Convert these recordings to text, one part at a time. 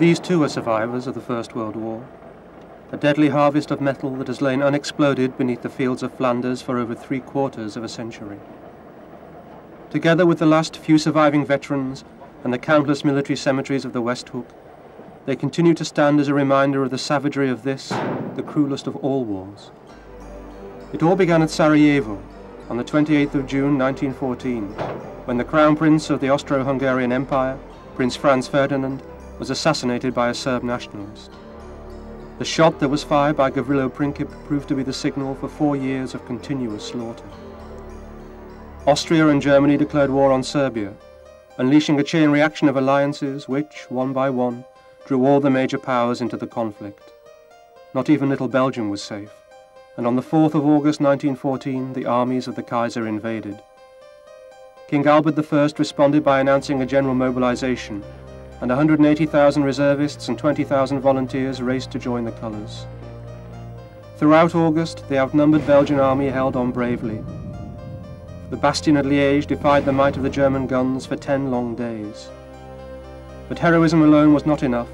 These too are survivors of the First World War. A deadly harvest of metal that has lain unexploded beneath the fields of Flanders for over three quarters of a century. Together with the last few surviving veterans and the countless military cemeteries of the Westhoek, they continue to stand as a reminder of the savagery of this, the cruelest of all wars. It all began at Sarajevo on the 28th of June 1914, when the Crown Prince of the Austro-Hungarian Empire, Prince Franz Ferdinand, was assassinated by a Serb nationalist. The shot that was fired by Gavrilo Princip proved to be the signal for four years of continuous slaughter. Austria and Germany declared war on Serbia, unleashing a chain reaction of alliances which, one by one, drew all the major powers into the conflict. Not even little Belgium was safe, and on the 4th of August 1914 the armies of the Kaiser invaded. King Albert I responded by announcing a general mobilization, and 180,000 reservists and 20,000 volunteers raced to join the colours. Throughout August, the outnumbered Belgian army held on bravely. The bastion at Liège defied the might of the German guns for 10 long days. But heroism alone was not enough,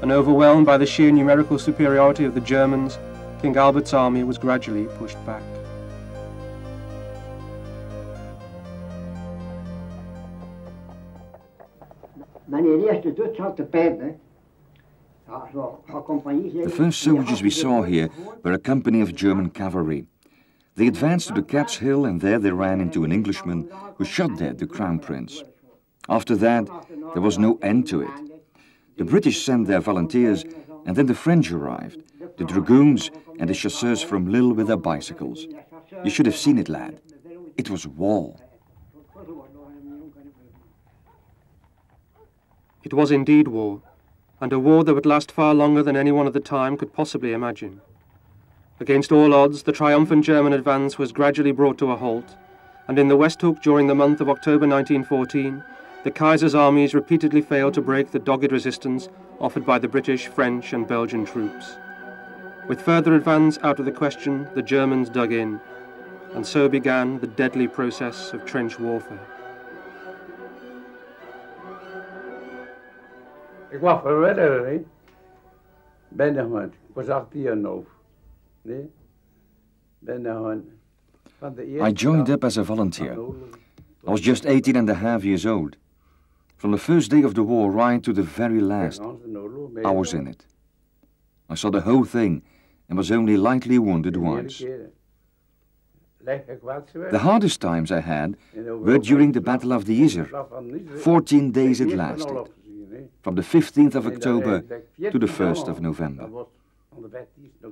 and overwhelmed by the sheer numerical superiority of the Germans, King Albert's army was gradually pushed back. The first soldiers we saw here were a company of German cavalry. They advanced to the Catch Hill and there they ran into an Englishman who shot dead the Crown Prince. After that, there was no end to it. The British sent their volunteers and then the French arrived, the dragoons and the chasseurs from Lille with their bicycles. You should have seen it, lad. It was war. It was indeed war, and a war that would last far longer than anyone at the time could possibly imagine. Against all odds, the triumphant German advance was gradually brought to a halt, and in the Westhoek during the month of October 1914, the Kaiser's armies repeatedly failed to break the dogged resistance offered by the British, French and Belgian troops. With further advance out of the question, the Germans dug in, and so began the deadly process of trench warfare. Ik was hè. Ben Ik was 18 jaar oud. Nee. Ben I joined up as a volunteer. I was just 18 and a half years old. From the first day of the war right to the very last, I was in it. I saw the whole thing and was only lightly wounded once. The hardest times I had were during the Battle of the Yser. Fourteen days it lasted, from the 15th of October to the 1st of November.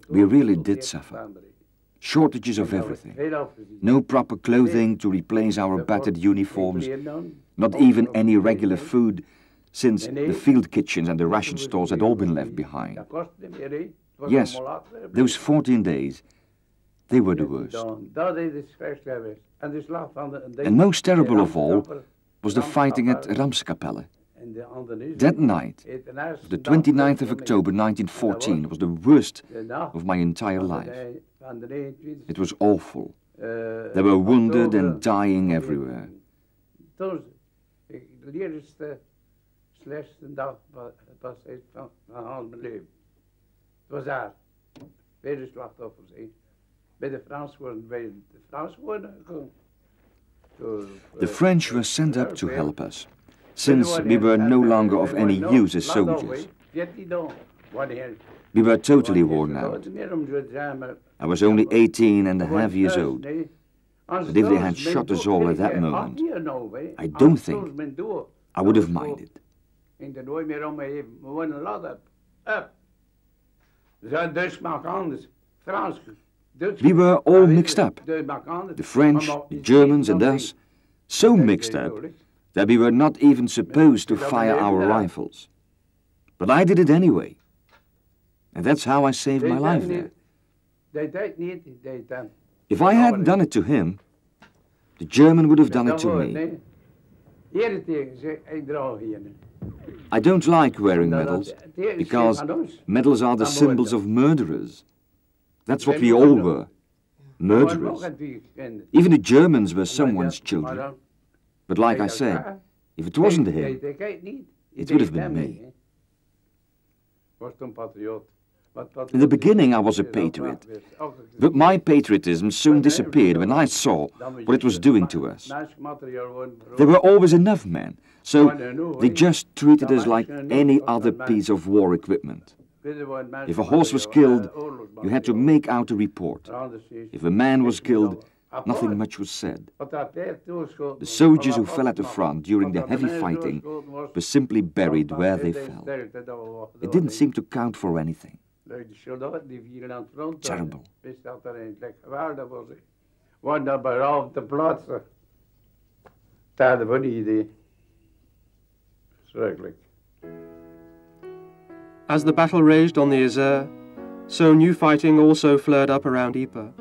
We really did suffer. Shortages of everything. No proper clothing to replace our battered uniforms. Not even any regular food, since the field kitchens and the ration stores had all been left behind. Yes, those 14 days, they were the worst. And most terrible of all was the fighting at Ramskapelle. That night, the 29th of October 1914, was the worst of my entire life. It was awful. There were wounded and dying everywhere. was daar. Tweede slachtoffers. Bij de Frans worden, bij de Frans worden The French were sent up to help us, since we were no longer of any use as soldiers. We were totally worn out. I was only 18 and a half years old. But if they had shot us all at that moment, I don't think I would have minded. We were all mixed up. The French, the Germans and us, so mixed up that we were not even supposed to fire our rifles. But I did it anyway. And that's how I saved my life there. If I hadn't done it to him, the German would have done it to me. I don't like wearing medals because medals are the symbols of murderers. That's what we all were. Murderers. Even the Germans were someone's children. But like I said, if it wasn't him, it would have been me. In the beginning, I was a patriot, but my patriotism soon disappeared when I saw what it was doing to us. There were always enough men, so they just treated us like any other piece of war equipment. If a horse was killed, you had to make out a report. If a man was killed, nothing much was said. The soldiers who fell at the front during the heavy fighting were simply buried where they fell. It didn't seem to count for anything. Terrible. As the battle raged on the Yser, so new fighting also flared up around Ypres.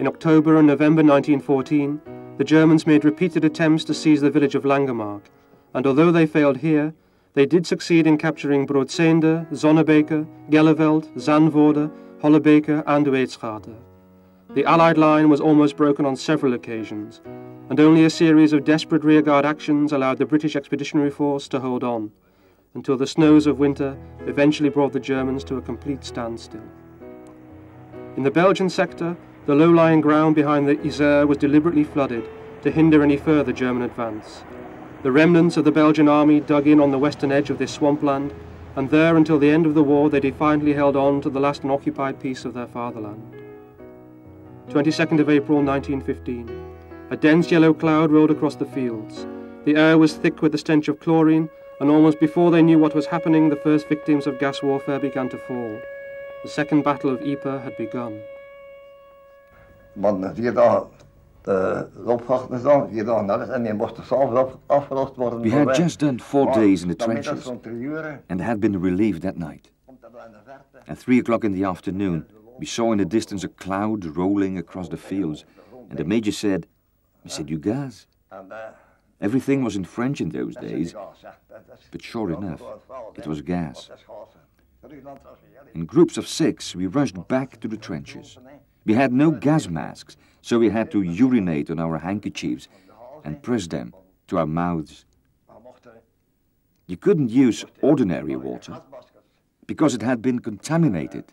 In October and November 1914, the Germans made repeated attempts to seize the village of Langemark, and although they failed here, they did succeed in capturing Broodseinde, Zonnebeke, Geluveld, Zandvoorde, Hollebeke and Wytschaete. The Allied line was almost broken on several occasions, and only a series of desperate rearguard actions allowed the British Expeditionary Force to hold on, until the snows of winter eventually brought the Germans to a complete standstill. In the Belgian sector, the low-lying ground behind the Yser was deliberately flooded to hinder any further German advance. The remnants of the Belgian army dug in on the western edge of this swampland, and there until the end of the war they defiantly held on to the last unoccupied piece of their fatherland. 22nd of April 1915. A dense yellow cloud rolled across the fields. The air was thick with the stench of chlorine, and almost before they knew what was happening, the first victims of gas warfare began to fall. The Second Battle of Ypres had begun. We had just done four days in the trenches. and had been relieved that night. At three o'clock in the afternoon, we saw in the distance a cloud rolling across the fields, and the major said, Monsieur du gaz. Everything was in French in those days, but sure enough, it was gas. In groups of six, we rushed back to the trenches. We had no gas masks, so we had to urinate on our handkerchiefs and press them to our mouths. You couldn't use ordinary water because it had been contaminated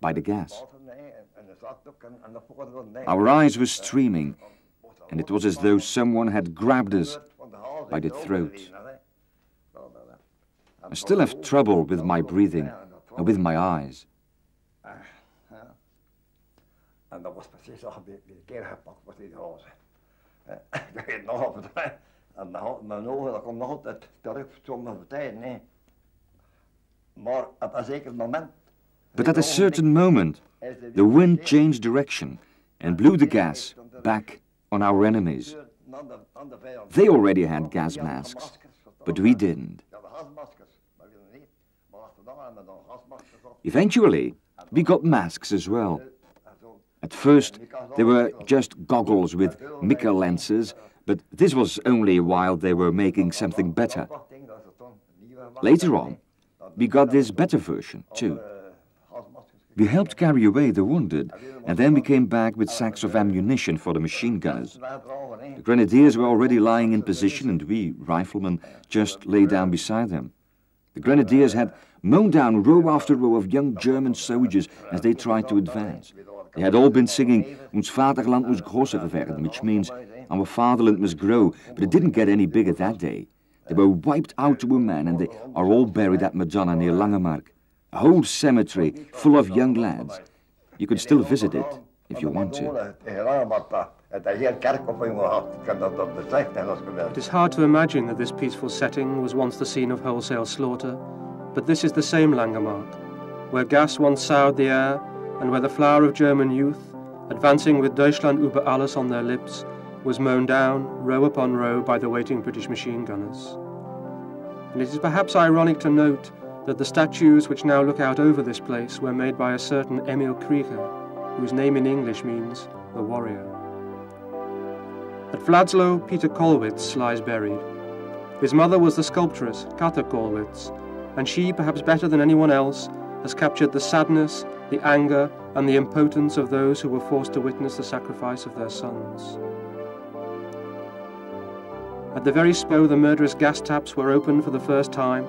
by the gas. Our eyes were streaming, and it was as though someone had grabbed us by the throat. I still have trouble with my breathing and with my eyes. En dat was precies zo een keer gepakt was die roze. Ik weet nog op het En mijn ogen, dat komt nog altijd terug sommige tijden. Nee. Maar op een zeker moment... But at a certain moment, the wind changed direction and blew the gas back on our enemies. They already had gas masks, but we didn't. Eventually, we got masks as well. At first, they were just goggles with mica lenses, but this was only while they were making something better. Later on, we got this better version, too. We helped carry away the wounded, and then we came back with sacks of ammunition for the machine gunners. The grenadiers were already lying in position, and we, riflemen, just lay down beside them. The grenadiers had mown down row after row of young German soldiers as they tried to advance. They had all been singing Ons Vaterland muss grosser werden, which means Our fatherland must grow, but it didn't get any bigger that day. They were wiped out to a man and they are all buried at Madonna near Langemark. A whole cemetery full of young lads. You can still visit it if you want to. It is hard to imagine that this peaceful setting was once the scene of wholesale slaughter, but this is the same Langemark, where gas once soured the air and where the flower of German youth, advancing with Deutschland über alles on their lips, was mown down, row upon row, by the waiting British machine gunners. And it is perhaps ironic to note that the statues which now look out over this place were made by a certain Emil Krieger, whose name in English means the warrior. At Vladslo, Peter Kollwitz lies buried. His mother was the sculptress, Käthe Kollwitz, and she, perhaps better than anyone else, has captured the sadness, the anger, and the impotence of those who were forced to witness the sacrifice of their sons. At the very spot the murderous gas taps were opened for the first time,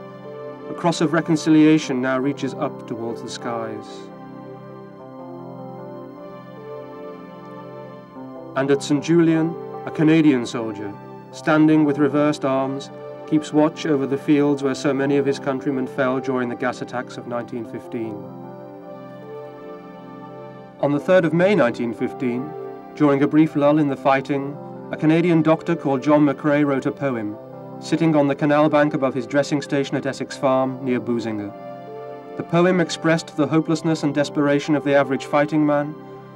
A cross of reconciliation now reaches up towards the skies. And at St. Julian, a Canadian soldier, standing with reversed arms, keeps watch over the fields where so many of his countrymen fell during the gas attacks of 1915. On the 3rd of May 1915, during a brief lull in the fighting, a Canadian doctor called John McCrae wrote a poem, sitting on the canal bank above his dressing station at Essex Farm near Boezinge. The poem expressed the hopelessness and desperation of the average fighting man,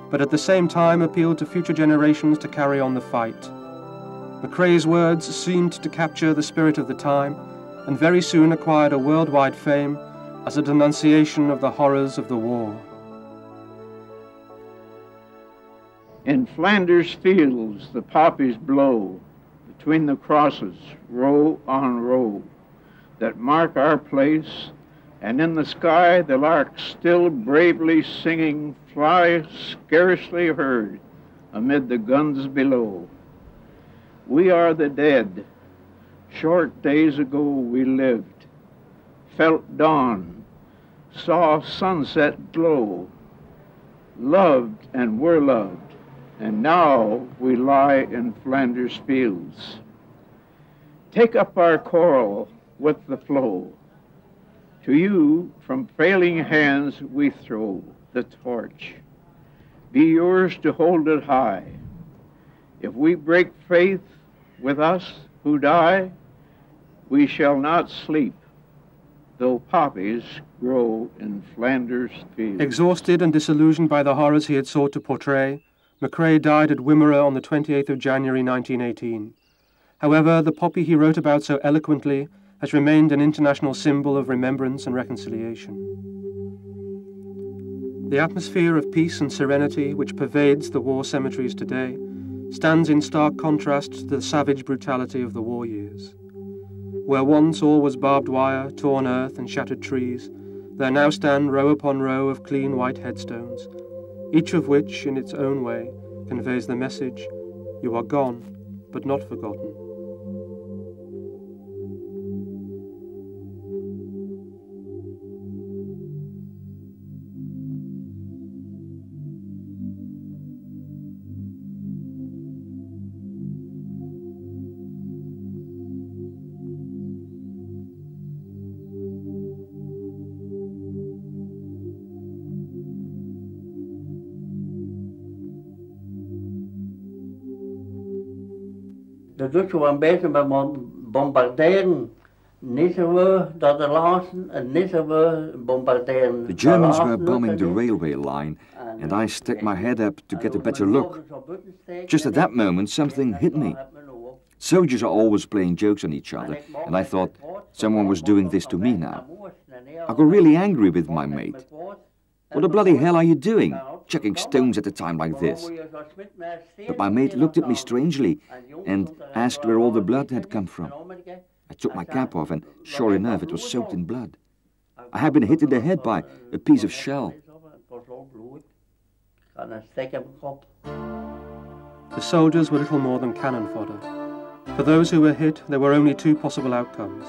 but at the same time appealed to future generations to carry on the fight. McCrae's words seemed to capture the spirit of the time and very soon acquired a worldwide fame as a denunciation of the horrors of the war. In Flanders fields the poppies blow. Between the crosses, row on row, that mark our place, and in the sky the lark still bravely singing flies scarcely heard amid the guns below. We are the dead. Short days ago we lived, felt dawn, saw sunset glow, loved and were loved and now we lie in Flanders fields. Take up our quarrel with the flow. To you, from failing hands, we throw the torch. Be yours to hold it high. If we break faith with us who die, we shall not sleep, though poppies grow in Flanders fields. Exhausted and disillusioned by the horrors he had sought to portray, McCrae died at Wimereux on the 28th of January 1918. However, the poppy he wrote about so eloquently has remained an international symbol of remembrance and reconciliation. The atmosphere of peace and serenity which pervades the war cemeteries today stands in stark contrast to the savage brutality of the war years. Where once all was barbed wire, torn earth, and shattered trees, there now stand row upon row of clean white headstones, each of which, in its own way, conveys the message you are gone, but not forgotten. Dat de laatste, niet zo bombarderen. The Germans were bombing the railway line, and I stuck my head up to get a better look. Just at that moment, something hit me. Soldiers are always playing jokes on each other, and I thought someone was doing this to me now. I got really angry with my mate. What the bloody hell are you doing, chucking stones at a time like this? But my mate looked at me strangely and asked where all the blood had come from. I took my cap off, and sure enough, it was soaked in blood. I had been hit in the head by a piece of shell. The soldiers were little more than cannon fodder. For those who were hit, there were only two possible outcomes.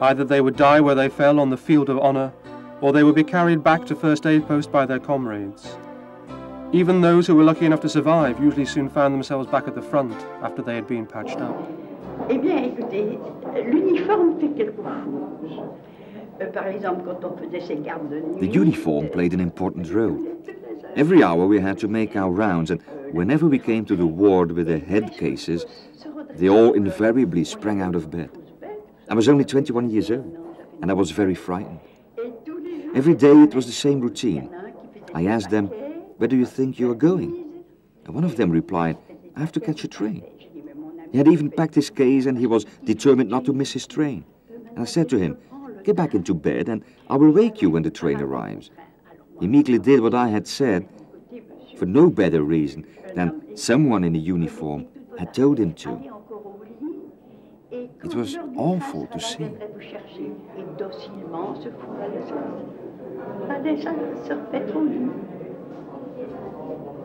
Either they would die where they fell on the field of honour, or they would be carried back to first aid post by their comrades. Even those who were lucky enough to survive usually soon found themselves back at the front after they had been patched up. Eh bien, écoutez, l'uniforme fait quelque chose. Euh, par exemple, quand on faisait ses gardes de nuit. The uniform played an important role. Every hour we had to make our rounds, and whenever we came to the ward with the head cases, they all invariably sprang out of bed. I was only 21 years old, and I was very frightened. Every day it was the same routine. I asked them, Where do you think you are going? And one of them replied, I have to catch a train. He had even packed his case and he was determined not to miss his train. And I said to him, Get back into bed and I will wake you when the train arrives. He meekly did what I had said for no better reason than someone in a uniform had told him to. It was awful to see.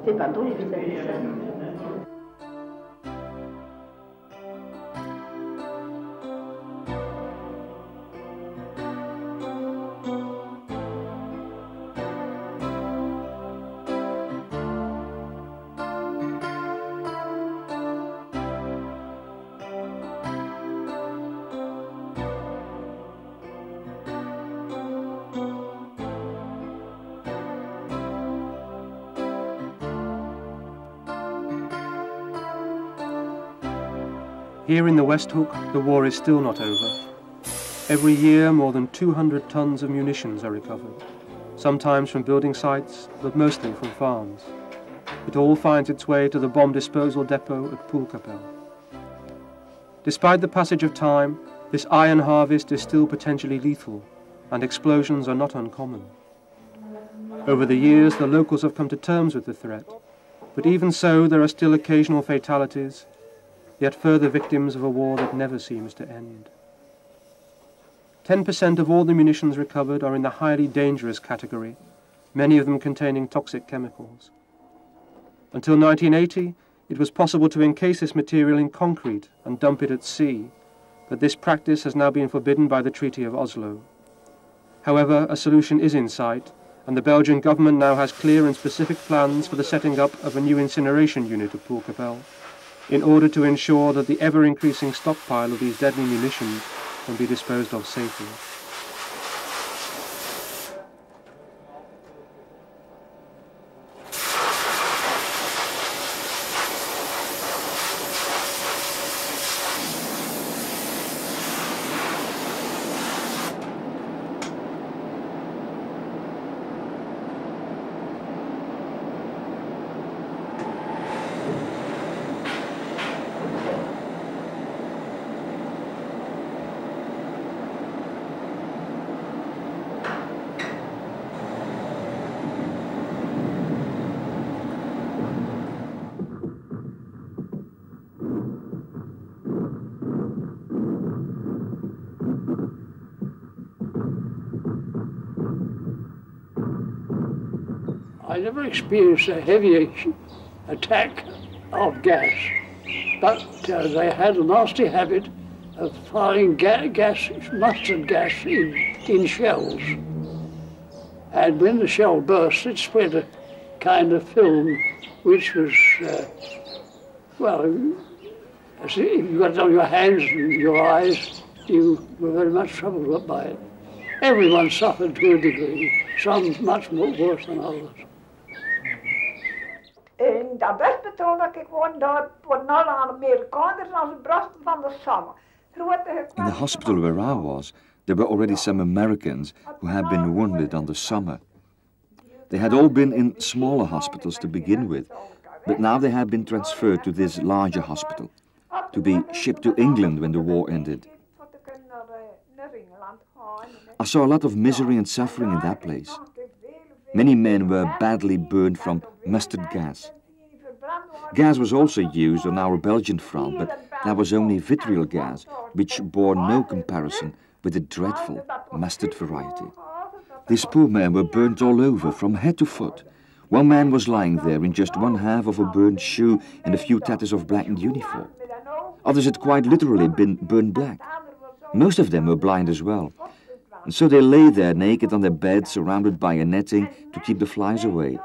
C'est pas drôle, Here in the Westhoek, the war is still not over. Every year, more than 200 tons of munitions are recovered, sometimes from building sites, but mostly from farms. It all finds its way to the bomb disposal depot at Poelcapelle. Despite the passage of time, this iron harvest is still potentially lethal, and explosions are not uncommon. Over the years, the locals have come to terms with the threat, but even so, there are still occasional fatalities, yet further victims of a war that never seems to end. 10% of all the munitions recovered are in the highly dangerous category, many of them containing toxic chemicals. Until 1980, it was possible to encase this material in concrete and dump it at sea, but this practice has now been forbidden by the Treaty of Oslo. However, a solution is in sight, and the Belgian government now has clear and specific plans for the setting up of a new incineration unit at Poelcapelle, in order to ensure that the ever-increasing stockpile of these deadly munitions can be disposed of safely. I never experienced a heavy attack of gas, but uh, they had a nasty habit of firing ga gas, mustard gas in, in shells. And when the shell burst, it spread a kind of film which was, uh, well, if you got it on your hands and your eyes, you were very much troubled by it. Everyone suffered to a degree, some much more worse than others. In dat dat ik woonde, daar worden alle Amerikaners als brasten van de Somme. Er in the hospital where I was, there were already some Americans who had been wounded on the Somme. They had all been in smaller hospitals to begin with, but now they had been transferred to this larger hospital, to be shipped to England when the war ended. Eh, I saw a lot of misery and suffering in that place. Many men were badly burned from mustard gas. Gas was also used on our Belgian front, but that was only vitriol gas, which bore no comparison with the dreadful mustard variety. These poor men were burnt all over, from head to foot. One man was lying there in just one half of a burned shoe and a few tatters of blackened uniform. Others had quite literally been burned black. Most of them were blind as well. And so they lay there naked on their bed, surrounded by a netting to keep the flies away.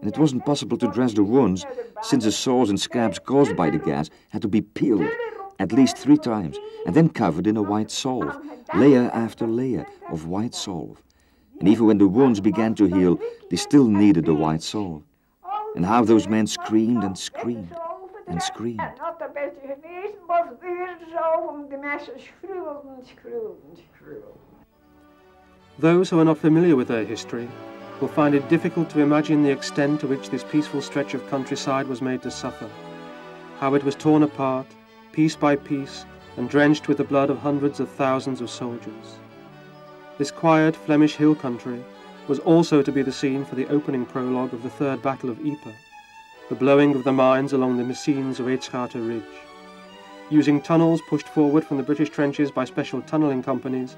And it wasn't possible to dress the wounds, since the sores and scabs caused by the gas had to be peeled at least three times and then covered in a white salve, layer after layer of white salve. And even when the wounds began to heal, they still needed the white salve. And how those men screamed and screamed and screamed. Those who are not familiar with their history will find it difficult to imagine the extent to which this peaceful stretch of countryside was made to suffer, how it was torn apart, piece by piece, and drenched with the blood of hundreds of thousands of soldiers. This quiet Flemish hill country was also to be the scene for the opening prologue of the Third Battle of Ypres, the blowing of the mines along the Messines of Wytschaete Ridge. Using tunnels pushed forward from the British trenches by special tunnelling companies,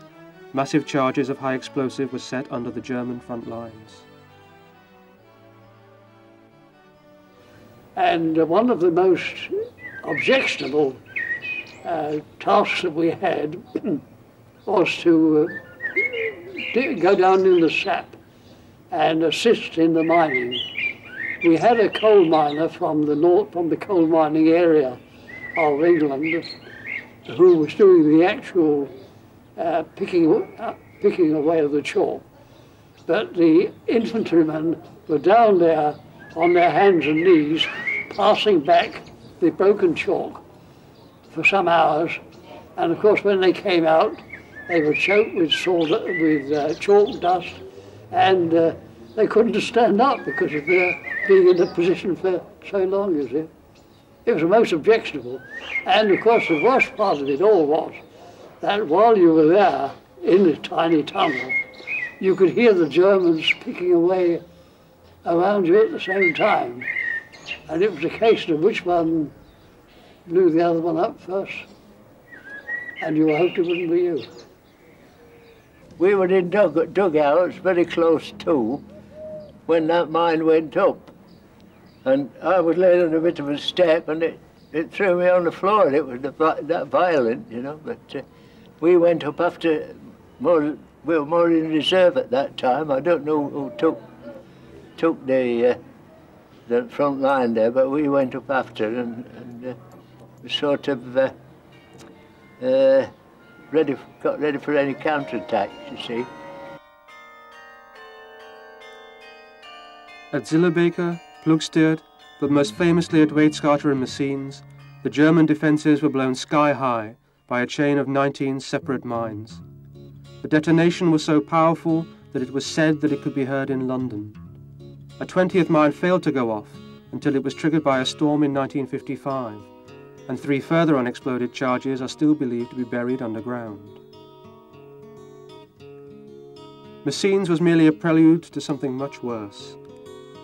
massive charges of high explosive were set under the German front lines. And one of the most objectionable uh, tasks that we had was to uh, go down in the sap and assist in the mining. We had a coal miner from the north, from the coal mining area of England, who was doing the actual uh, picking, uh, picking away at the chalk. But the infantrymen were down there on their hands and knees, passing back the broken chalk for some hours. And of course, when they came out, they were choked with, with uh, chalk dust, and uh, they couldn't stand up because of their being in the position for so long, you see. It was most objectionable. And of course, the worst part of it all was that while you were there in the tiny tunnel, you could hear the Germans picking away around you at the same time. And it was a case of which one blew the other one up first. And you hoped it wouldn't be you. We were in dug dugouts very close to when that mine went up. And I was laying on a bit of a step and it, it threw me on the floor. It was that violent, you know. But uh, we went up after more. We were more in reserve at that time. I don't know who took took the uh, the front line there, but we went up after and, and uh, sort of uh, uh, ready, got ready for any counterattack. You see. At Zillebeke, Ploegsteert, but most famously at Wytschaete and Messines, the German defences were blown sky high by a chain of 19 separate mines. The detonation was so powerful that it was said that it could be heard in London. A 20th mine failed to go off until it was triggered by a storm in 1955, and three further unexploded charges are still believed to be buried underground. Messines was merely a prelude to something much worse.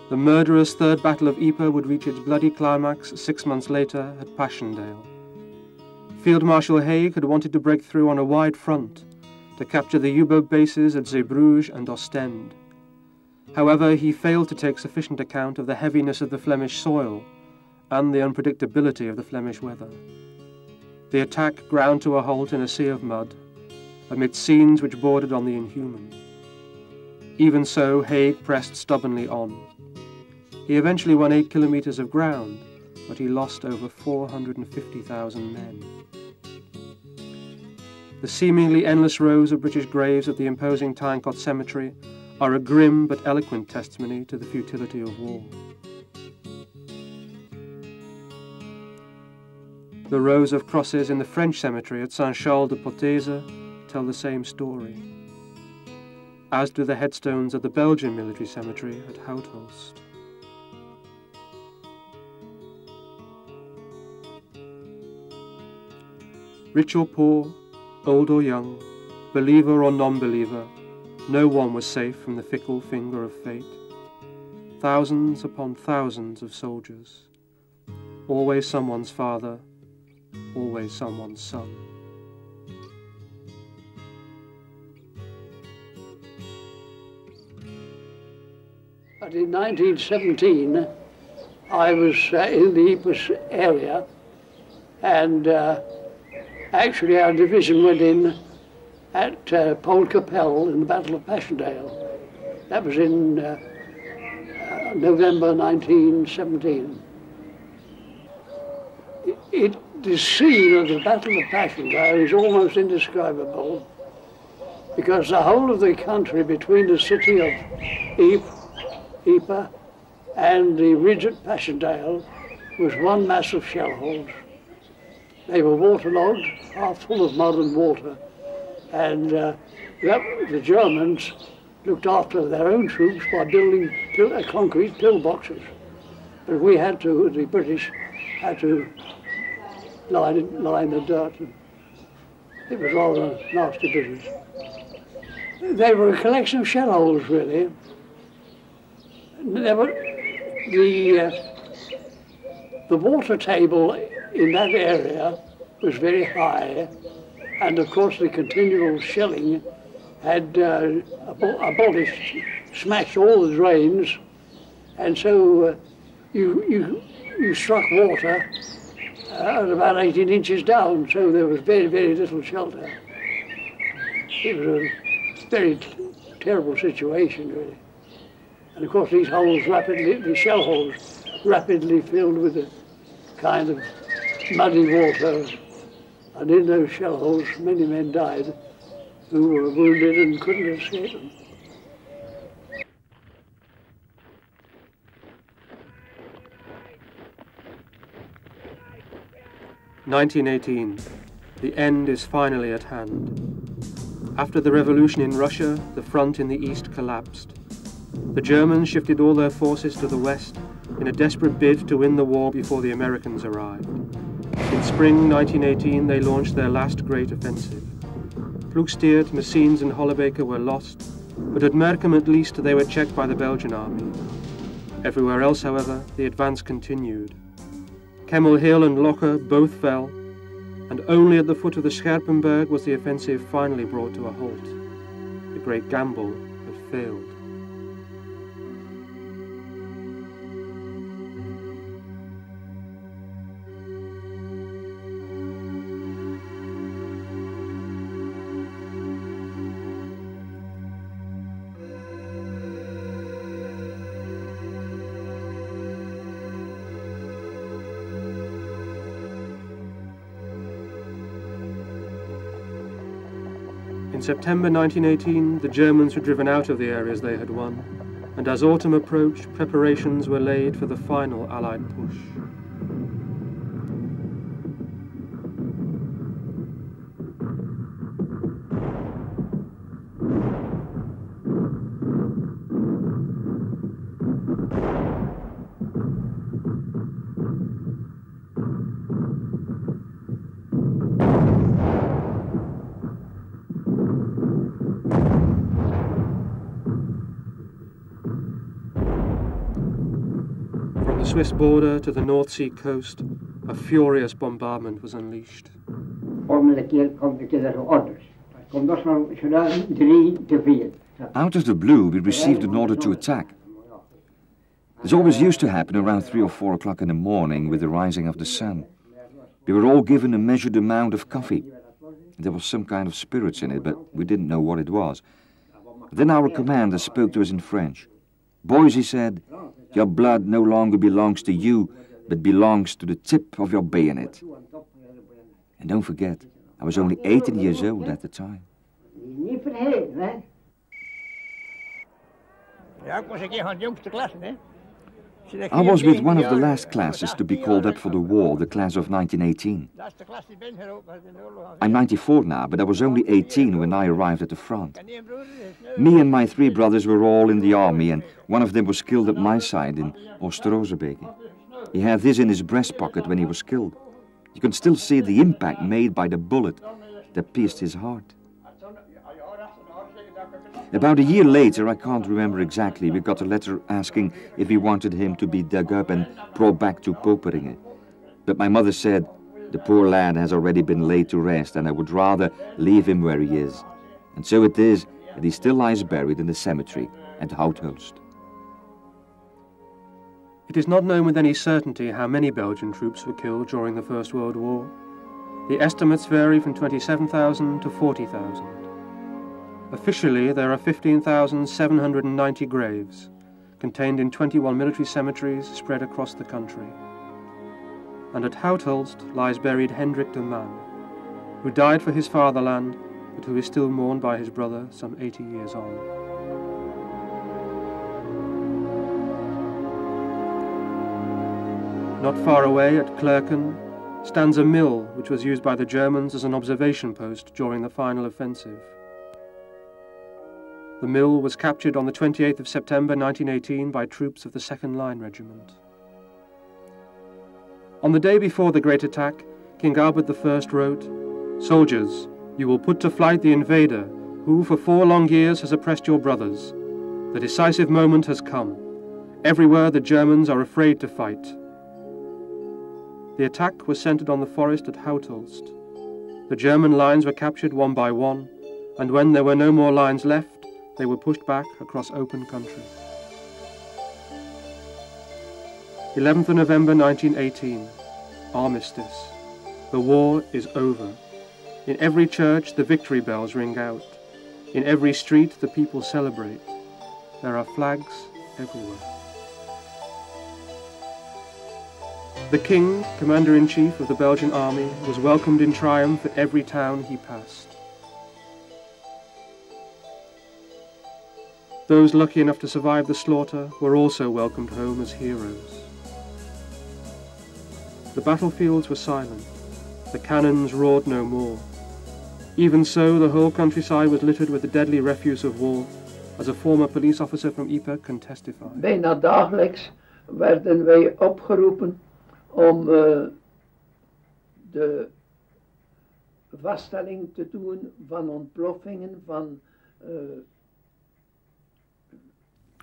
The murderous Third Battle of Ypres would reach its bloody climax six months later at Passchendaele. Field Marshal Haig had wanted to break through on a wide front to capture the U-boat bases at Zeebrugge and Ostend. However, he failed to take sufficient account of the heaviness of the Flemish soil and the unpredictability of the Flemish weather. The attack ground to a halt in a sea of mud, amid scenes which bordered on the inhuman. Even so, Haig pressed stubbornly on. He eventually won eight kilometres of ground, but he lost over 450,000 men. The seemingly endless rows of British graves at the imposing Tyne Cot Cemetery are a grim but eloquent testimony to the futility of war. The rows of crosses in the French cemetery at Saint-Charles-de-Potyze tell the same story, as do the headstones at the Belgian military cemetery at Houthulst. Rich or poor, old or young, believer or non-believer, no one was safe from the fickle finger of fate. Thousands upon thousands of soldiers, always someone's father, always someone's son. But in 1917, I was in the Ypres area, and uh, actually our division went in at uh, Poelcapelle in the Battle of Passchendaele. That was in uh, uh, November 1917. It, it, the scene of the Battle of Passchendaele is almost indescribable because the whole of the country between the city of Ypres, and the ridge at Passchendaele was one mass of shell holes. They were waterlogged, half full of mud and water, and uh, that, the Germans looked after their own troops by building uh, concrete pillboxes. But we had to, the British had to line, line the dirt. It was rather nasty business. They were a collection of shell holes, really. There were, the, uh, the water table in that area was very high, and of course the continual shelling had uh, abolished, smashed all the drains, and so uh, you, you, you struck water uh, at about 18 inches down, so there was very, very little shelter. It was a very terrible situation, really. And of course these holes rapidly, the shell holes, rapidly filled with a kind of muddy water and in those shell holes, many men died who were wounded and couldn't escape them. 1918. The end is finally at hand. After the revolution in Russia, the front in the east collapsed. The Germans shifted all their forces to the west in a desperate bid to win the war before the Americans arrived. In spring 1918, they launched their last great offensive. Ploegsteert, Messines, and Hollebeke were lost, but at Merkem at least they were checked by the Belgian army. Everywhere else, however, the advance continued. Kemmel Hill and Loker both fell, and only at the foot of the Scherpenberg was the offensive finally brought to a halt. The great gamble had failed. September 1918, the Germans were driven out of the areas they had won, and as autumn approached, preparations were laid for the final Allied push. Swiss border to the North Sea coast, a furious bombardment was unleashed. Out of the blue, we received an order to attack. This always used to happen around 3 or 4 o'clock in the morning with the rising of the sun. We were all given a measured amount of coffee. There was some kind of spirits in it, but we didn't know what it was. Then our commander spoke to us in French. Boys, he said, your blood no longer belongs to you, but belongs to the tip of your bayonet. And don't forget, I was only 18 years old at the time. I was with one of the last classes to be called up for the war, the class of 1918. I'm 94 now, but I was only 18 when I arrived at the front. Me and my three brothers were all in the army, and one of them was killed at my side in Oostrozebeke. He had this in his breast pocket when he was killed. You can still see the impact made by the bullet that pierced his heart. About a year later, I can't remember exactly, we got a letter asking if we wanted him to be dug up and brought back to Poperinge. But my mother said, the poor lad has already been laid to rest and I would rather leave him where he is. And so it is that he still lies buried in the cemetery at Houthulst. It is not known with any certainty how many Belgian troops were killed during the First World War. The estimates vary from 27,000 to 40,000. Officially, there are 15,790 graves, contained in 21 military cemeteries spread across the country. And at Houthulst lies buried Hendrik de Man, who died for his fatherland, but who is still mourned by his brother some 80 years on. Not far away at Klerken stands a mill which was used by the Germans as an observation post during the final offensive. The mill was captured on the 28th of September 1918 by troops of the 2nd Line Regiment. On the day before the great attack, King Albert I wrote, Soldiers, you will put to flight the invader who for four long years has oppressed your brothers. The decisive moment has come. Everywhere the Germans are afraid to fight. The attack was centered on the forest at Houthulst. The German lines were captured one by one, and when there were no more lines left, they were pushed back across open country. 11th of November 1918, Armistice. The war is over. In every church the victory bells ring out. In every street the people celebrate. There are flags everywhere. The King, Commander-in-Chief of the Belgian Army, was welcomed in triumph at every town he passed. Those lucky enough to survive the slaughter were also welcomed home as heroes. The battlefields were silent. The cannons roared no more. Even so, the whole countryside was littered with the deadly refuse of war, as a former police officer from Ypres can testify. Bijna dagelijks werden wij opgeroepen om uh, de vaststelling te doen van ontploffingen van. Uh,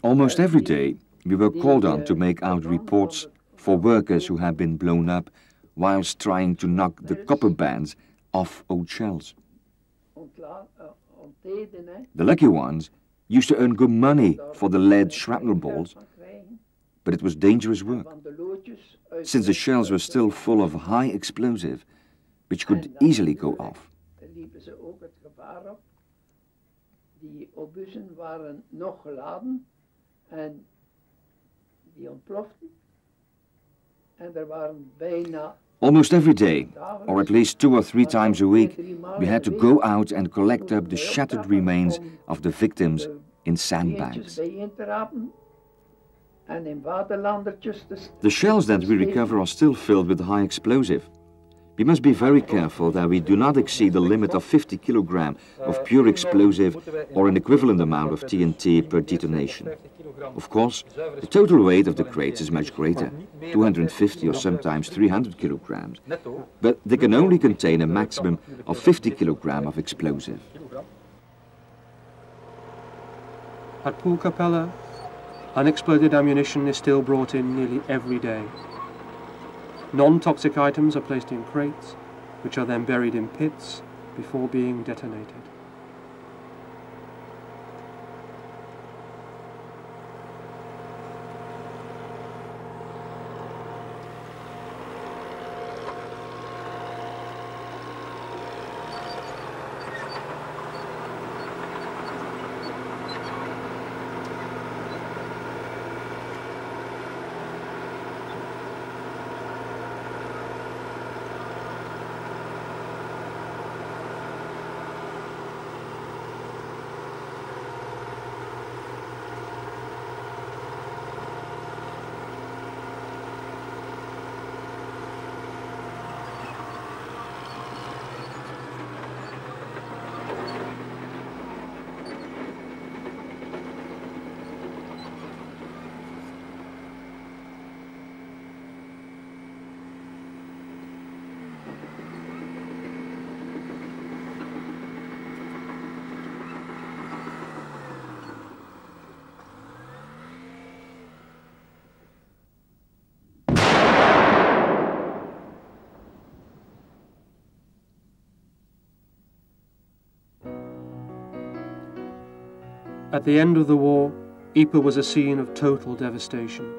Almost every day, we were called on to make out reports for workers who had been blown up whilst trying to knock the copper bands off old shells. The lucky ones used to earn good money for the lead shrapnel balls, but it was dangerous work, since the shells were still full of high explosive, which could easily go off. Die obussen waren nog geladen en die ontploften. En er waren bijna Almost every day, or at least two or three times a week, we had to go out and collect up the shattered remains of the victims in sandbags. The shells that we recover are still filled with high explosive. We must be very careful that we do not exceed the limit of 50 kilogram of pure explosive or an equivalent amount of TNT per detonation. Of course, the total weight of the crates is much greater, 250 or sometimes 300 kilograms, but they can only contain a maximum of 50 kilogram of explosive. At Poelcapelle, unexploded ammunition is still brought in nearly every day. Non-toxic items are placed in crates, which are then buried in pits before being detonated. At the end of the war, Ypres was a scene of total devastation.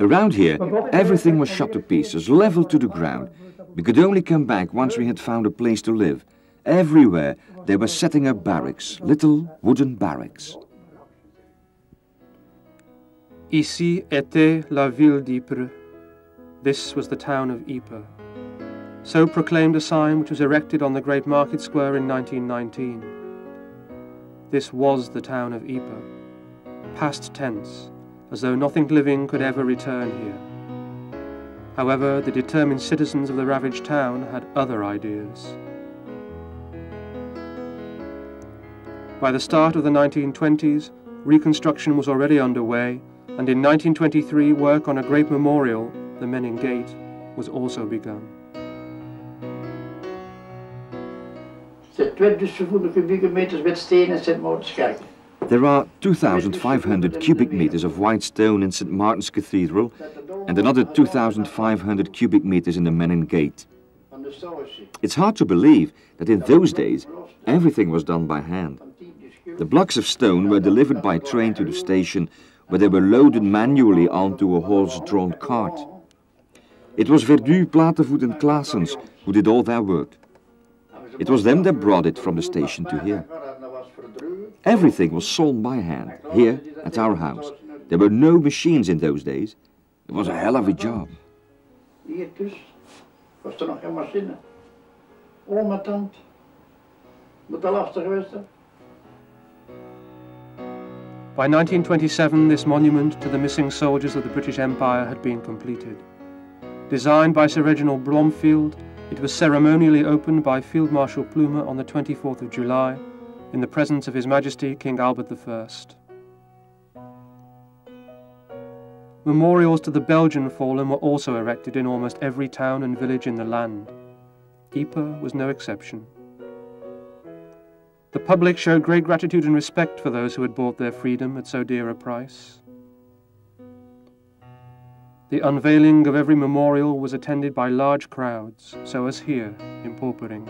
Around here, everything was shot to pieces, leveled to the ground. We could only come back once we had found a place to live. Everywhere, they were setting up barracks, little wooden barracks. Ici était la ville d'Ypres. This was the town of Ypres. So proclaimed a sign which was erected on the great market square in 1919. This was the town of Ypres, past tense, as though nothing living could ever return here. However, the determined citizens of the ravaged town had other ideas. By the start of the 1920s, reconstruction was already underway, and in 1923 work on a great memorial, the Menin Gate, was also begun. There are 2,500 cubic meters of white stone in St. Martin's Cathedral and another 2,500 cubic meters in the Menin Gate. It's hard to believe that in those days everything was done by hand. The blocks of stone were delivered by train to the station where they were loaded manually onto a horse-drawn cart. It was Verdu, Platenvoet and Claessens who did all their work. It was them that brought it from the station to here. Everything was sawn by hand, here at our house. There were no machines in those days. It was a hell of a job. Was By 1927, this monument to the missing soldiers of the British Empire had been completed. Designed by Sir Reginald Blomfield, it was ceremonially opened by Field Marshal Plumer on the 24th of July in the presence of His Majesty King Albert I. Memorials to the Belgian fallen were also erected in almost every town and village in the land. Ypres was no exception. The public showed great gratitude and respect for those who had bought their freedom at so dear a price. The unveiling of every memorial was attended by large crowds, so as here in Poperinge.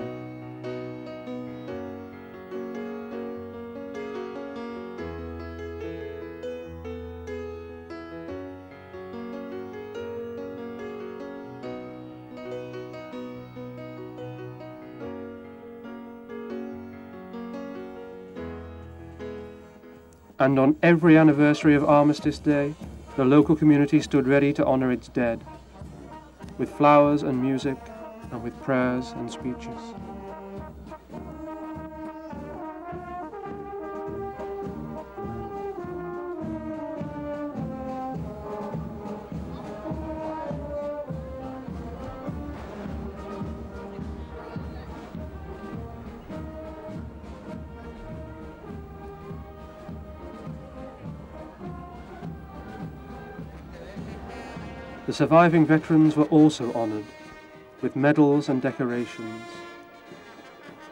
And on every anniversary of Armistice Day, the local community stood ready to honor its dead, with flowers and music, and with prayers and speeches. Surviving veterans were also honoured with medals and decorations.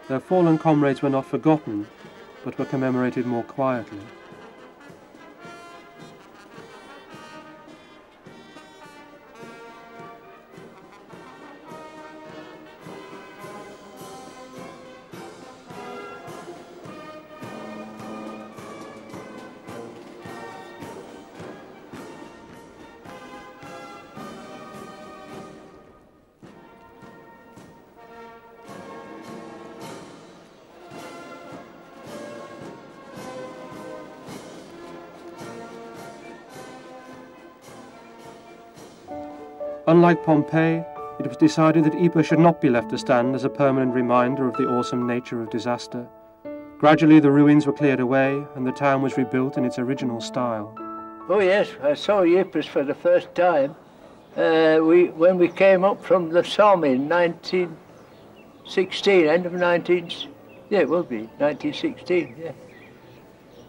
Their fallen comrades were not forgotten, but were commemorated more quietly. Unlike Pompeii, it was decided that Ypres should not be left to stand as a permanent reminder of the awesome nature of disaster. Gradually, the ruins were cleared away and the town was rebuilt in its original style. Oh, yes, I saw Ypres for the first time uh, we, when we came up from the Somme in 1916, end of 19... Yeah, it will be, 1916, yeah.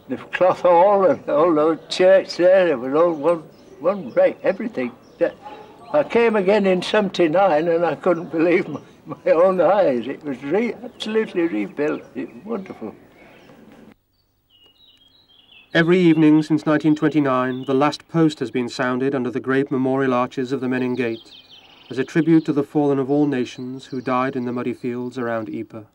The cloth hall and all the church there, it was all one, one break, everything. I came again in 79 and I couldn't believe my, my own eyes. It was re absolutely rebuilt. It was wonderful. Every evening since 1929, the last post has been sounded under the great memorial arches of the Menin Gate as a tribute to the fallen of all nations who died in the muddy fields around Ypres.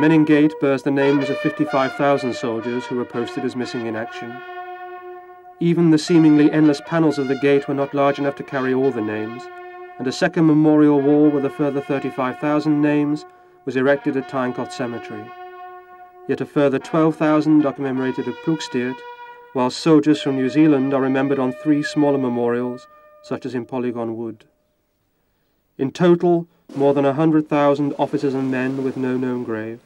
Menin Gate bears the names of 55,000 soldiers who were posted as missing in action. Even the seemingly endless panels of the gate were not large enough to carry all the names, and a second memorial wall with a further 35,000 names was erected at Tyne Cot Cemetery. Yet a further 12,000 are commemorated at Ploegsteert, while soldiers from New Zealand are remembered on three smaller memorials, such as in Polygon Wood. In total, more than 100,000 officers and men with no known grave.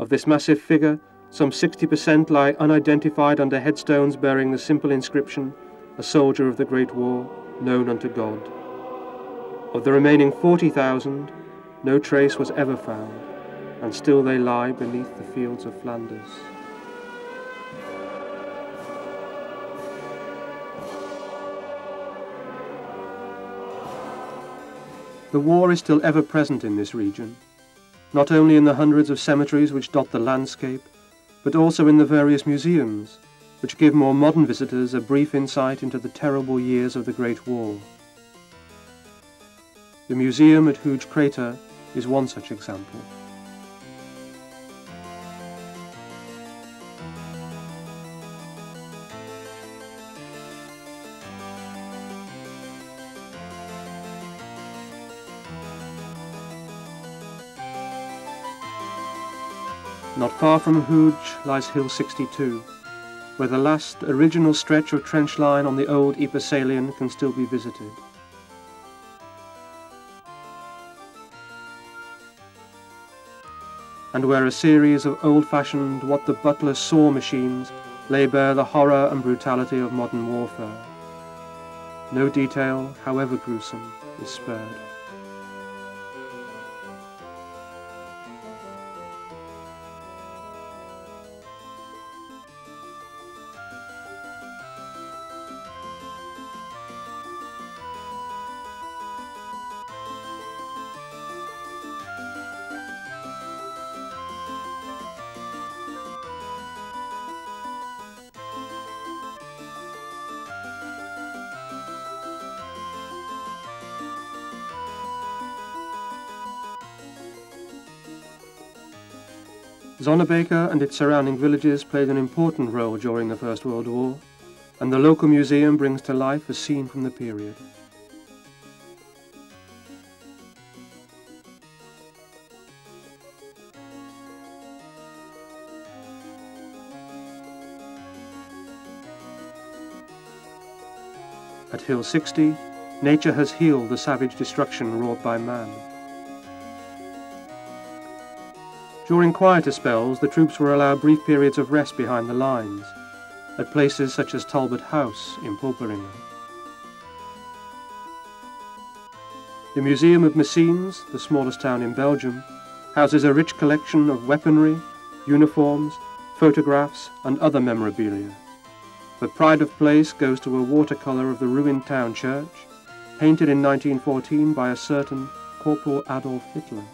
Of this massive figure, some 60% lie unidentified under headstones bearing the simple inscription, A soldier of the Great War, known unto God. Of the remaining 40,000, no trace was ever found, and still they lie beneath the fields of Flanders. The war is still ever present in this region, not only in the hundreds of cemeteries which dot the landscape, but also in the various museums, which give more modern visitors a brief insight into the terrible years of the Great War. The museum at Hooge Crater is one such example. Not far from Hooge lies Hill 62, where the last original stretch of trench line on the old Ypres salient can still be visited. And where a series of old-fashioned what the butler saw machines lay bare the horror and brutality of modern warfare. No detail, however gruesome, is spared. Zonnebeke and its surrounding villages played an important role during the First World War, and the local museum brings to life a scene from the period. At Hill 60, nature has healed the savage destruction wrought by man. During quieter spells, the troops were allowed brief periods of rest behind the lines, at places such as Talbot House in Poperinge. The Museum of Messines, the smallest town in Belgium, houses a rich collection of weaponry, uniforms, photographs and other memorabilia. The pride of place goes to a watercolour of the ruined town church, painted in 1914 by a certain Corporal Adolf Hitler.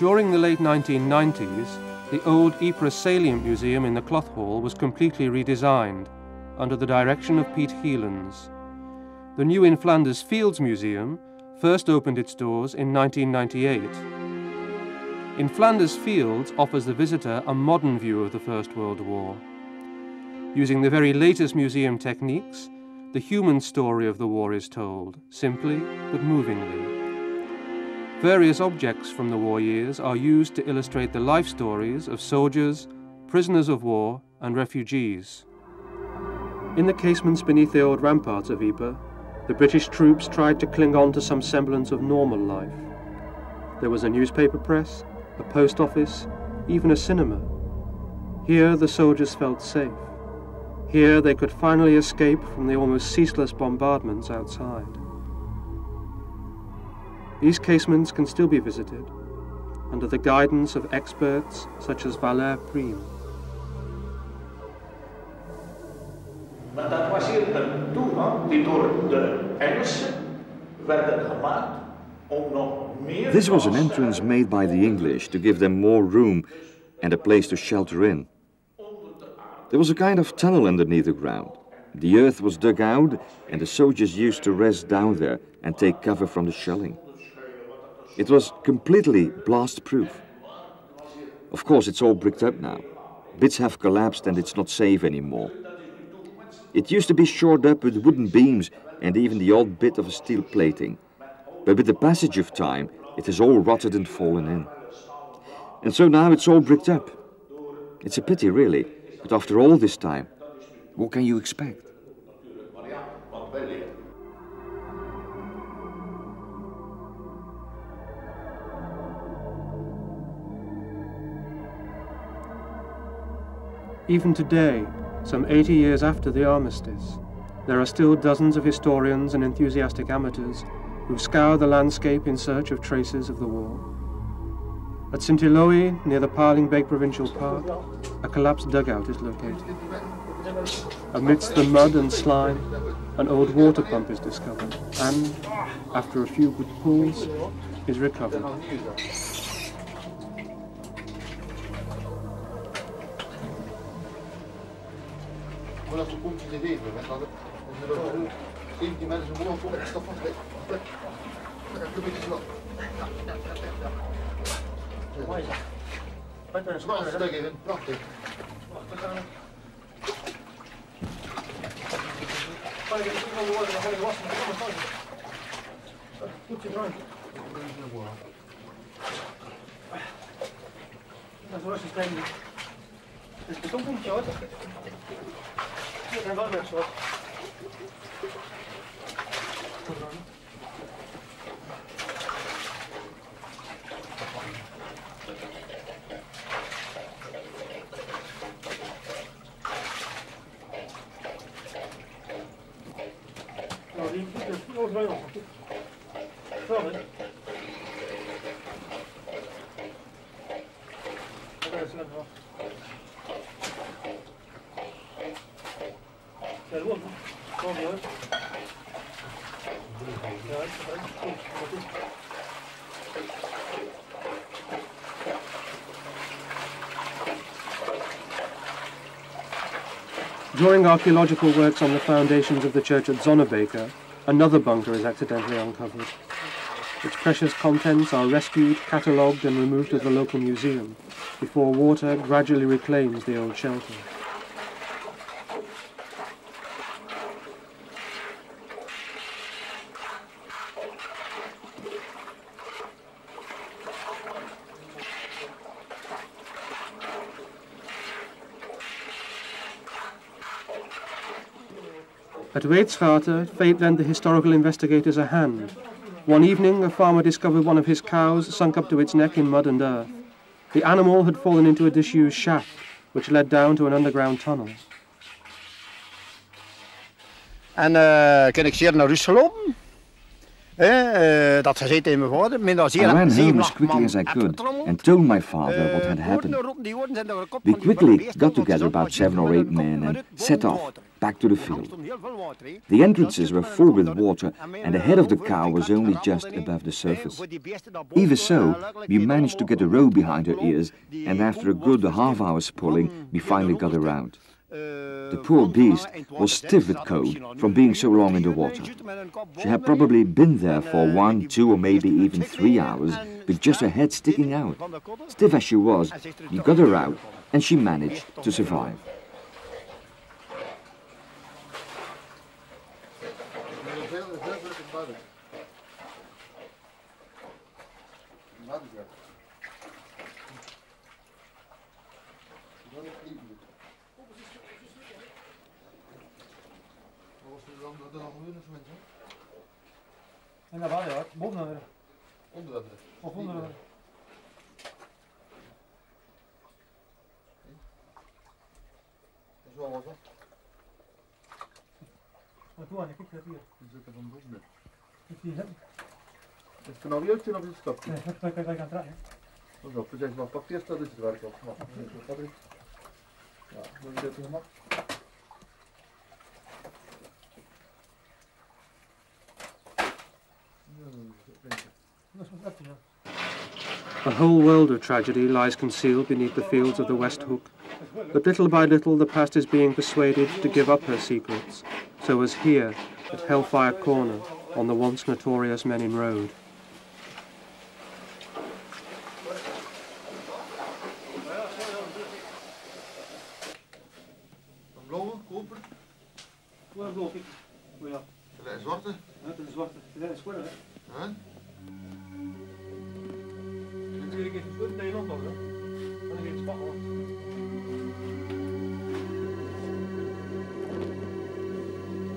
During the late 1990s, the old Ypres Salient Museum in the Cloth Hall was completely redesigned under the direction of Piet Chielens. The new in Flanders Fields Museum first opened its doors in 1998. In Flanders Fields offers the visitor a modern view of the First World War. Using the very latest museum techniques, the human story of the war is told, simply but movingly. Various objects from the war years are used to illustrate the life stories of soldiers, prisoners of war, and refugees. In the casements beneath the old ramparts of Ypres, the British troops tried to cling on to some semblance of normal life. There was a newspaper press, a post office, even a cinema. Here the soldiers felt safe. Here they could finally escape from the almost ceaseless bombardments outside. These casements can still be visited under the guidance of experts such as Valère Priem. Maar dat was hier toen, die door de Engelsen werden gemaakt om nog meer... This was an entrance made by the English to give them more room and a place to shelter in. There was a kind of tunnel underneath the ground. The earth was dug out and the soldiers used to rest down there and take cover from the shelling. It was completely blast-proof. Of course, it's all bricked up now. Bits have collapsed and it's not safe anymore. It used to be shored up with wooden beams and even the odd bit of steel plating. But with the passage of time, it has all rotted and fallen in. And so now it's all bricked up. It's a pity, really, but after all this time, what can you expect? Even today, some 80 years after the armistice, there are still dozens of historians and enthusiastic amateurs who scour the landscape in search of traces of the war. At St. Eloi, near the Palingbeek Provincial Park, a collapsed dugout is located. Amidst the mud and slime, an old water pump is discovered and, after a few good pulls, is recovered. ولا تكون Ik heb het niet. Ik heb het niet. Ik heb het niet. Ik heb het niet. Ik heb het niet. Ik heb het niet. Ik heb het niet. Ik heb het niet. Ik heb het niet. Ik heb het niet. Ik heb het niet. Ik heb 刚才说。During archaeological works on the foundations of the church at Zonnebeke, another bunker is accidentally uncovered. Its precious contents are rescued, catalogued and removed to the local museum before water gradually reclaims the old shelter. At Wytschaete, fate lent the historical investigators a hand. One evening, a farmer discovered one of his cows sunk up to its neck in mud and earth. The animal had fallen into a disused shaft, which led down to an underground tunnel. En uh, ken ik zeer naar Rus gelopen. Uh, dat gezeten in mijn vader. I ran home as quickly as I could and told my father what had happened. We quickly got together about seven or eight men and set off back to the field. The entrances were full with water and the head of the cow was only just above the surface. Even so, we managed to get a rope behind her ears and after a good half hour's pulling, we finally got her out. The poor beast was stiff with cold from being so long in the water. She had probably been there for one, two or maybe even three hours with just her head sticking out. Stiff as she was, we got her out and she managed to survive. En daar waar je boven weer. Onder dat Of onder dat Zo was dat. Maar toen kijk dat hier. Dan zit er een boven. Kijk hier. Het kan al uitzien of het stopt. Nee, kijk, kijk, kijk aan het draaien. Pas op, dus maar pak eerst dat is het werk op. Ja, moet je dit helemaal. A whole world of tragedy lies concealed beneath the fields of the Westhoek, but little by little the past is being persuaded to give up her secrets, so as here, at Hellfire Corner, on the once notorious Menin Road. zwarte? Ja, de zwarte. Dat is goed, Nederland nog, hè? Dan is het spannend.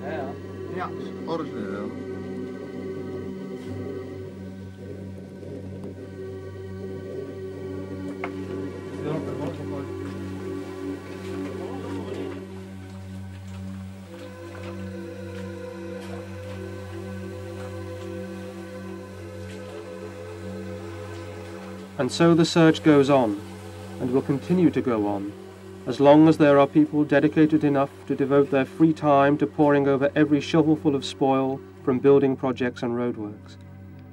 Ja, ja. Ja, origineel. And so the search goes on, and will continue to go on, as long as there are people dedicated enough to devote their free time to poring over every shovelful of spoil from building projects and roadworks,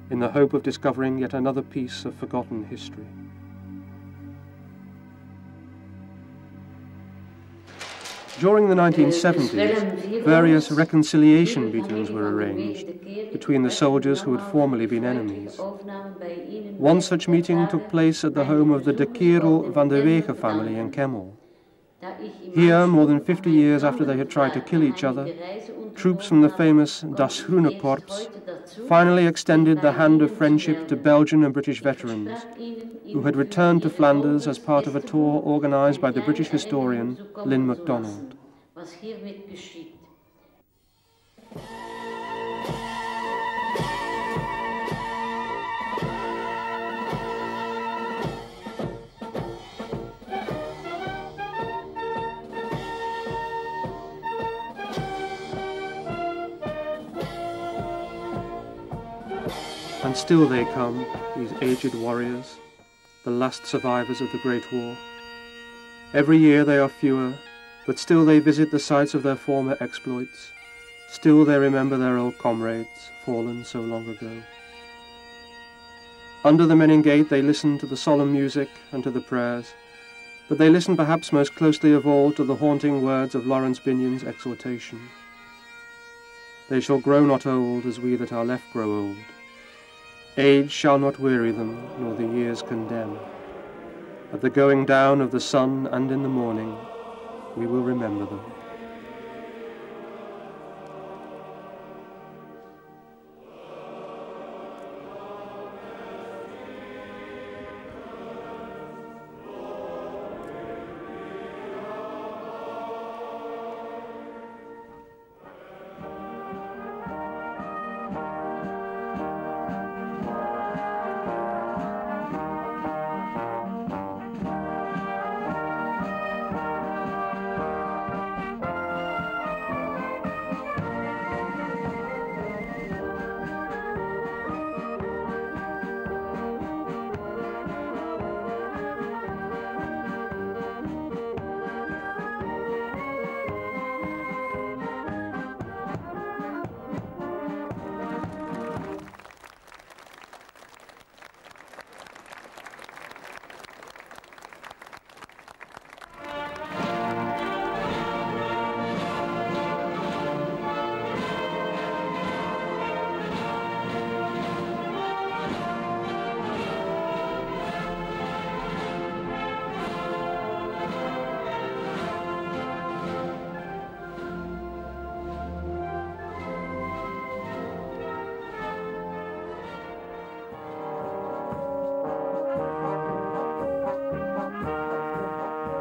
in the hope of discovering yet another piece of forgotten history. During the 1970s, various reconciliation meetings were arranged between the soldiers who had formerly been enemies. One such meeting took place at the home of the De Kerel van der Wege family in Kemmel. Here, more than 50 years after they had tried to kill each other, troops from the famous Das Groene Korps finally extended the hand of friendship to Belgian and British veterans who had returned to Flanders as part of a tour organized by the British historian Lyn Macdonald. And still they come, these aged warriors, the last survivors of the Great War. Every year they are fewer, but still they visit the sites of their former exploits. Still they remember their old comrades, fallen so long ago. Under the Menin Gate they listen to the solemn music and to the prayers, but they listen perhaps most closely of all to the haunting words of Laurence Binyon's exhortation. They shall grow not old as we that are left grow old. Age shall not weary them, nor the years condemn. At the going down of the sun and in the morning, we will remember them.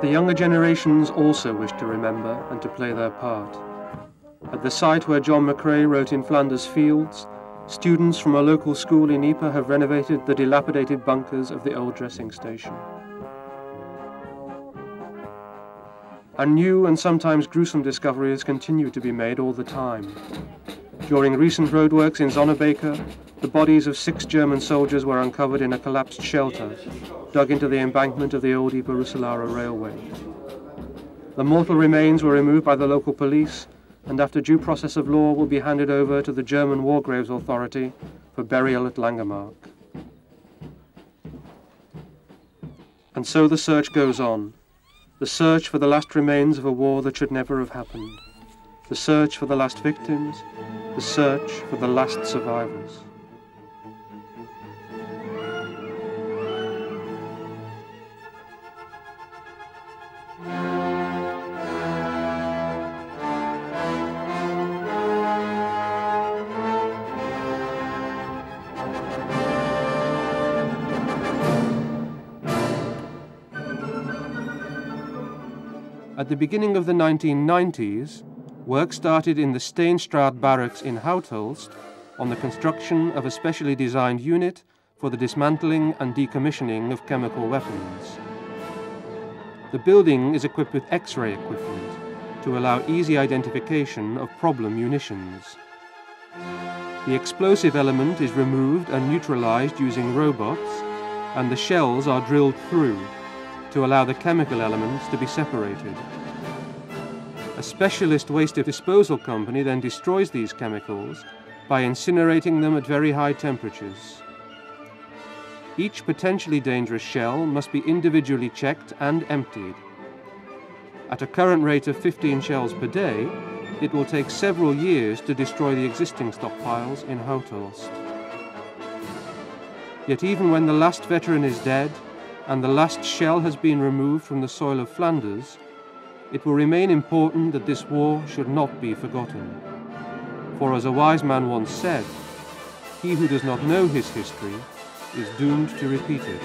The younger generations also wish to remember and to play their part. At the site where John McCrae wrote in Flanders Fields, students from a local school in Ypres have renovated the dilapidated bunkers of the old dressing station. And new and sometimes gruesome discovery discoveries continue to be made all the time. During recent roadworks in Zonnebeke, the bodies of six German soldiers were uncovered in a collapsed shelter, dug into the embankment of the old Ypres railway. The mortal remains were removed by the local police and after due process of law will be handed over to the German War Graves Authority for burial at Langemarck. And so the search goes on, the search for the last remains of a war that should never have happened, the search for the last victims, the search for the last survivors. The beginning of the 1990s, work started in the Steenstraat barracks in Houthulst on the construction of a specially designed unit for the dismantling and decommissioning of chemical weapons. The building is equipped with X-ray equipment to allow easy identification of problem munitions. The explosive element is removed and neutralized using robots, and the shells are drilled through to allow the chemical elements to be separated. A specialist waste disposal company then destroys these chemicals by incinerating them at very high temperatures. Each potentially dangerous shell must be individually checked and emptied. At a current rate of 15 shells per day, it will take several years to destroy the existing stockpiles in Houthulst. Yet even when the last veteran is dead and the last shell has been removed from the soil of Flanders, it will remain important that this war should not be forgotten. For as a wise man once said, he who does not know his history is doomed to repeat it.